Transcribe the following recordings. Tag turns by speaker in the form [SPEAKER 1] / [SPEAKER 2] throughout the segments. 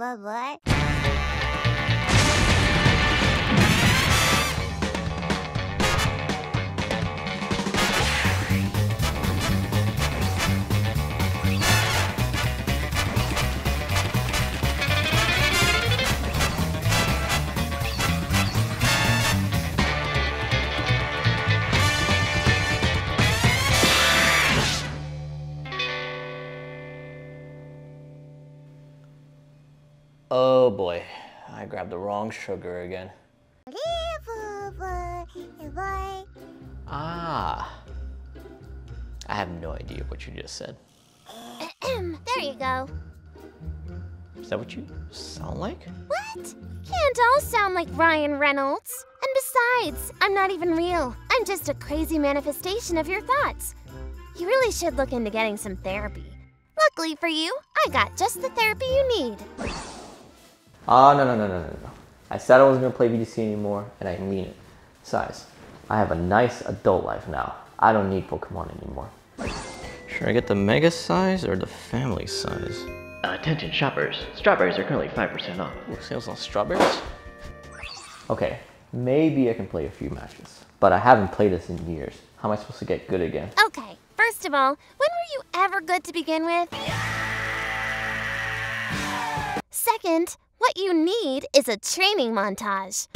[SPEAKER 1] What, what?
[SPEAKER 2] Grabbed the wrong sugar again. Ah. I have no idea what you just said.
[SPEAKER 1] there you go.
[SPEAKER 2] Is that what you sound like?
[SPEAKER 1] What? Can't all sound like Ryan Reynolds. And besides, I'm not even real. I'm just a crazy manifestation of your thoughts. You really should look into getting some therapy. Luckily for you, I got just the therapy you need.
[SPEAKER 2] Oh, no, no, no, no, no, no. I said I wasn't going to play VGC anymore, and I mean it. Besides, I have a nice adult life now. I don't need Pokemon anymore. Should I get the mega size or the family size?
[SPEAKER 3] Attention shoppers, strawberries are currently 5% off.
[SPEAKER 2] Ooh, sales on strawberries? Okay, maybe I can play a few matches. But I haven't played this in years. How am I supposed to get good again?
[SPEAKER 1] Okay, first of all, when were you ever good to begin with? Second, what you need is a training montage.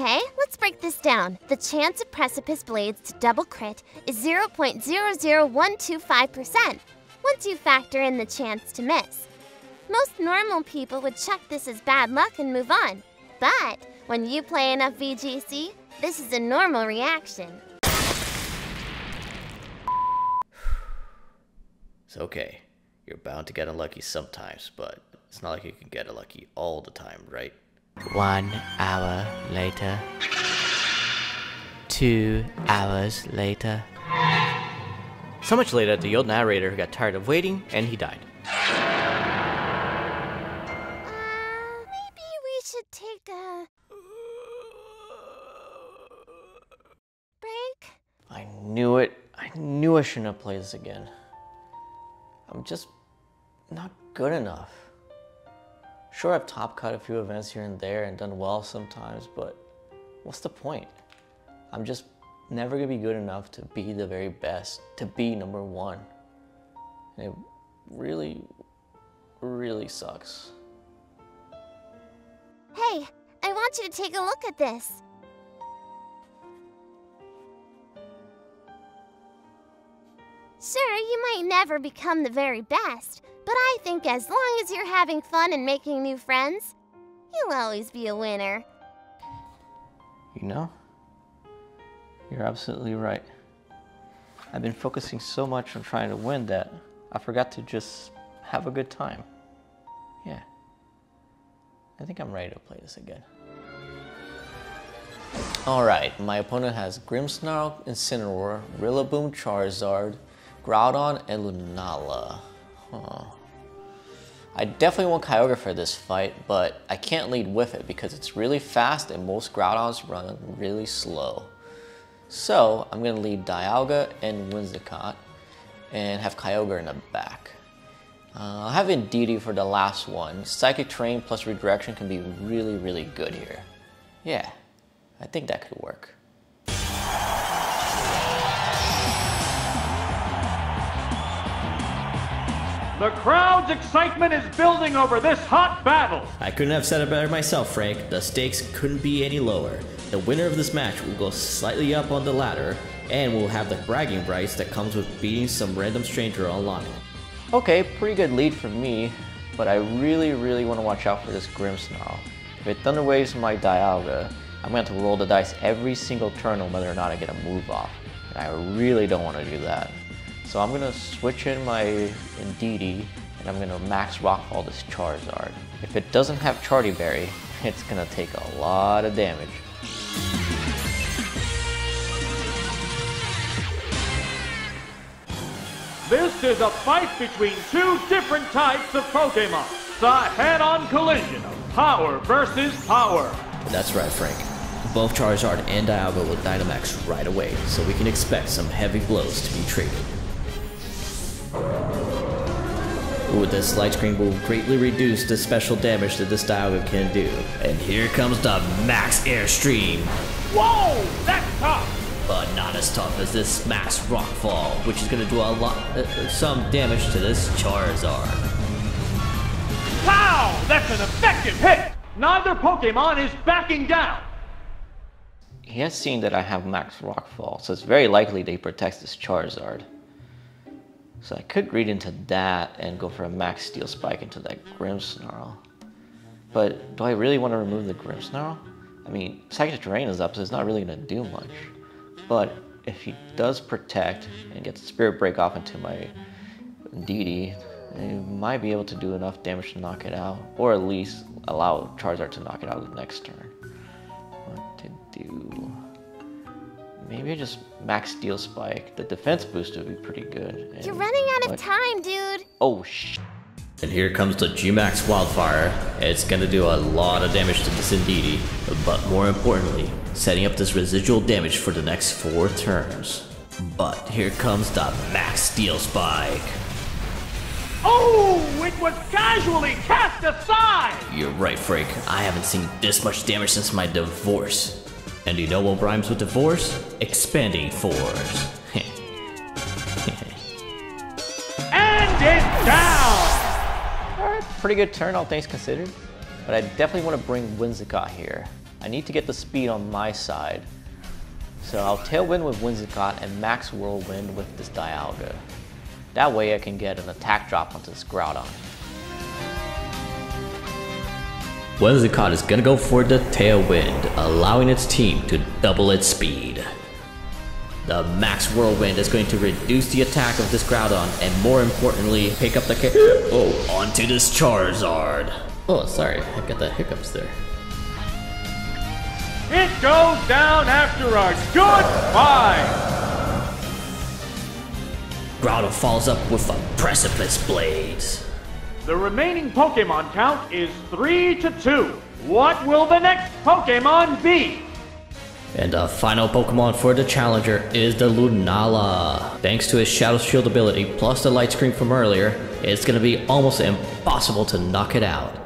[SPEAKER 1] Okay, let's break this down. The chance of Precipice Blades to double crit is 0.00125%, once you factor in the chance to miss. Most normal people would check this as bad luck and move on. But when you play enough VGC, this is a normal reaction.
[SPEAKER 2] It's okay. You're bound to get unlucky sometimes, but it's not like you can get unlucky all the time, right?
[SPEAKER 4] One hour later. Two hours later.
[SPEAKER 2] So much later, the old narrator got tired of waiting and he died.
[SPEAKER 1] Uh, maybe we should take a break?
[SPEAKER 2] I knew it. I knew I shouldn't have played this again. I'm just not good enough. Sure, I've top cut a few events here and there and done well sometimes, but what's the point? I'm just never gonna be good enough to be the very best, to be number one. And it really, really sucks.
[SPEAKER 1] Hey, I want you to take a look at this. Sure, you might never become the very best, but I think as long as you're having fun and making new friends, you'll always be a winner.
[SPEAKER 2] You know, you're absolutely right. I've been focusing so much on trying to win that I forgot to just have a good time. Yeah. I think I'm ready to play this again. Alright, my opponent has Grimmsnarl, Incineroar, Rillaboom, Charizard, Groudon, and Lunala. Huh. I definitely want Kyogre for this fight, but I can't lead with it because it's really fast and most Groudons run really slow. So I'm going to lead Dialga and Whimsicott and have Kyogre in the back. Uh, I'll have Indeedee for the last one. Psychic Terrain plus Redirection can be really, really good here. Yeah, I think that could work.
[SPEAKER 5] The crowd's excitement is building over this hot battle.
[SPEAKER 6] I couldn't have said it better myself, Frank. The stakes couldn't be any lower.
[SPEAKER 2] The winner of this match will go slightly up on the ladder and will have the bragging rights that comes with beating some random stranger online.
[SPEAKER 7] Okay, pretty good lead for me, but I really, really want to watch out for this Grimmsnarl. If it Thunder Waves my Dialga, I'm going to have to roll the dice every single turn on whether or not I get a move off. And I really don't want to do that. So I'm going to switch in my Indeedee, and I'm going to max Rockfall this Charizard. If it doesn't have Charti Berry, it's going to take a lot of damage.
[SPEAKER 5] This is a fight between two different types of Pokemon. It's a head-on collision of power versus power.
[SPEAKER 2] That's right, Frank. Both Charizard and Dialga will Dynamax right away, so we can expect some heavy blows to be traded. Ooh, this light screen will greatly reduce the special damage that this Dialga can do. And here comes the Max Airstream!
[SPEAKER 5] Whoa, that's tough.
[SPEAKER 2] But not as tough as this Max Rockfall, which is gonna do a lot, uh, uh, some damage to this Charizard.
[SPEAKER 5] Wow, that's an effective hit. Neither Pokemon is backing down.
[SPEAKER 7] He has seen that I have Max Rockfall, so it's very likely that he protects this Charizard. So I could read into that and go for a Max Steel Spike into that Grimmsnarl. But do I really want to remove the Grimmsnarl? I mean, Psychic Terrain is up, so it's not really going to do much. But if he does protect and gets Spirit Break off into my DD, he might be able to do enough damage to knock it out, or at least allow Charizard to knock it out the next turn. What to do? Maybe I just max Steel Spike. The defense boost would be pretty good.
[SPEAKER 1] You're running out of
[SPEAKER 7] what?
[SPEAKER 1] time, dude.
[SPEAKER 7] Oh sh!
[SPEAKER 2] And here comes the G-Max Wildfire. It's gonna do a lot of damage to this Indeedee, but more importantly, setting up this residual damage for the next four turns. But here comes the Max Steel Spike.
[SPEAKER 5] Oh, it was casually cast aside.
[SPEAKER 2] You're right, Frank. I haven't seen this much damage since my divorce. And you know what rhymes with divorce? Expanding force.
[SPEAKER 5] And it's down.
[SPEAKER 7] Alright, pretty good turn, all things considered. But I definitely want to bring Whimsicott here. I need to get the speed on my side. So I'll Tailwind with Whimsicott and Max Whirlwind with this Dialga. That way I can get an attack drop onto this Groudon.
[SPEAKER 2] Whimsicott is gonna go for the Tailwind, allowing its team to double its speed. The Max Whirlwind is going to reduce the attack of this Groudon, and more importantly, pick up the ca- Oh, onto this Charizard. Oh, sorry, I got the hiccups there.
[SPEAKER 5] It goes down after a good fight.
[SPEAKER 2] Groudon falls up with a Precipice Blades.
[SPEAKER 5] The remaining Pokemon count is three to two. What will the next Pokemon be?
[SPEAKER 2] And the final Pokemon for the challenger is the Lunala. Thanks to his Shadow Shield ability plus the Light Screen from earlier, it's gonna be almost impossible to knock it out.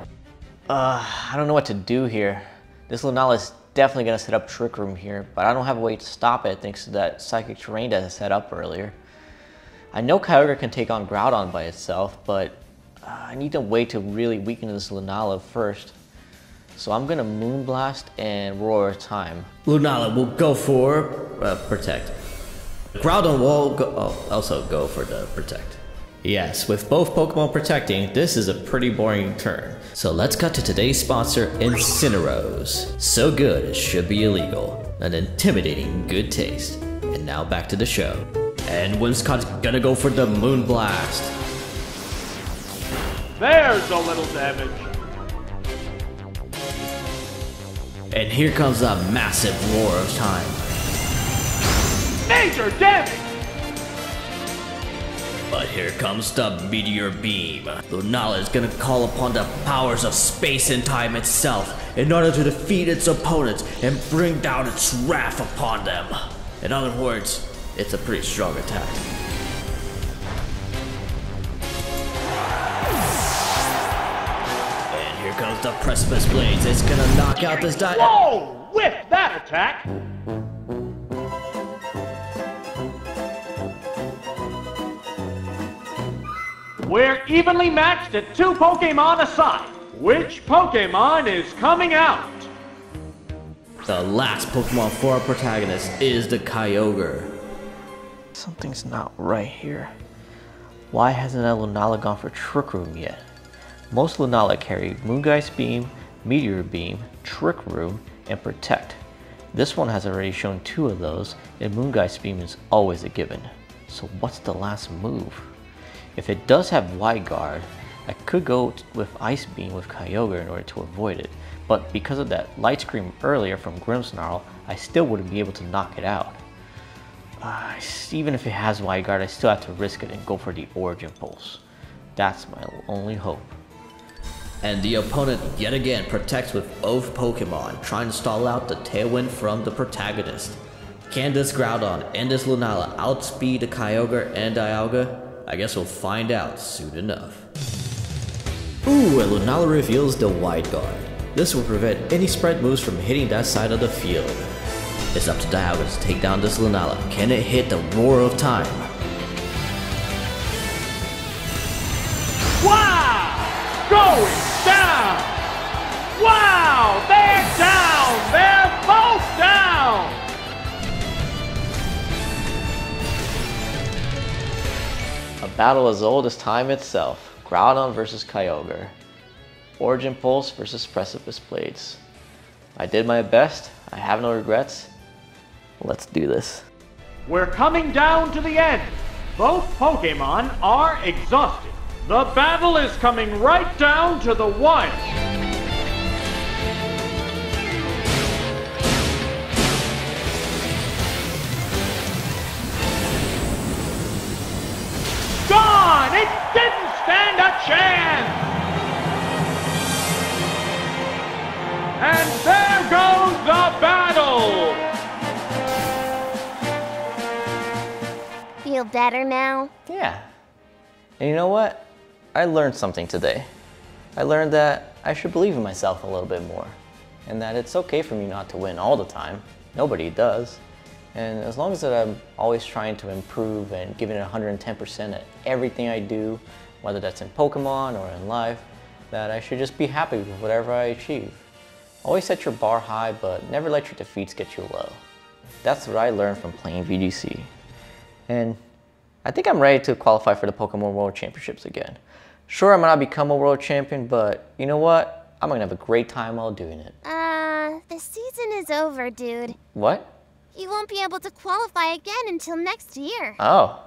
[SPEAKER 7] Uh, I don't know what to do here. This Lunala is definitely going to set up Trick Room here, but I don't have a way to stop it thanks to that Psychic Terrain that I set up earlier. I know Kyogre can take on Groudon by itself, but uh, I need a way to really weaken this Lunala first. So I'm to Moonblast and Roar Time.
[SPEAKER 2] Lunala will go for uh, Protect. Groudon will go, oh, also go for the Protect. Yes, with both Pokemon protecting, this is a pretty boring turn. So let's cut to today's sponsor, Incineroars. So good, it should be illegal. An intimidating good taste. And now back to the show. And Whimsicott's gonna go for the Moonblast.
[SPEAKER 5] There's a little damage.
[SPEAKER 2] And here comes a massive roar of time.
[SPEAKER 5] Major damage.
[SPEAKER 2] But here comes the Meteor Beam. Lunala is gonna call upon the powers of space and time itself in order to defeat its opponents and bring down its wrath upon them. In other words, it's a pretty strong attack. And the Precipice Blades. It's gonna knock out this di-
[SPEAKER 5] Whoa! With that attack. We're evenly matched at two Pokemon aside. Which Pokemon is coming out?
[SPEAKER 6] The last Pokemon for our protagonist is the Kyogre.
[SPEAKER 2] Something's not right here. Why hasn't that Lunala gone for Trick Room yet? Most Lunala carry Moongeist Beam, Meteor Beam, Trick Room, and Protect. This one has already shown two of those, and Moongeist Beam is always a given. So what's the last move? If it does have Wide Guard, I could go with Ice Beam with Kyogre in order to avoid it, but because of that Light Screen earlier from Grimmsnarl, I still wouldn't be able to knock it out. Uh, even if it has Wide Guard, I still have to risk it and go for the Origin Pulse. That's my only hope.
[SPEAKER 6] And the opponent yet again protects with both Pokemon, trying to stall out the Tailwind from the protagonist. Can this Groudon and this Lunala outspeed the Kyogre and Dialga? I guess we'll find out soon enough. Ooh, and Lunala reveals the Wide Guard. This will prevent any spread moves from hitting that side of the field. It's up to Dialga to take down this Lunala. Can it hit the Roar of Time?
[SPEAKER 5] Wow! Going down! Wow! They're down! They're both down!
[SPEAKER 2] A battle as old as time itself. Groudon versus Kyogre. Origin Pulse versus Precipice Blades. I did my best. I have no regrets. Let's do this.
[SPEAKER 5] We're coming down to the end. Both Pokemon are exhausted. The battle is coming right down to the wire. Gone! It didn't stand a chance! And there goes the battle!
[SPEAKER 1] Feel better now?
[SPEAKER 2] Yeah. And you know what? I learned something today. I learned that I should believe in myself a little bit more. And that it's okay for me not to win all the time. Nobody does. And as long as I'm always trying to improve and giving it 110% at everything I do, whether that's in Pokemon or in life, that I should just be happy with whatever I achieve. Always set your bar high, but never let your defeats get you low. That's what I learned from playing VGC. And I think I'm ready to qualify for the Pokemon World Championships again. Sure, I might not become a world champion, but you know what? I'm gonna have a great time while doing it.
[SPEAKER 1] Uh, the season is over, dude.
[SPEAKER 2] What?
[SPEAKER 1] You won't be able to qualify again until next year.
[SPEAKER 2] Oh,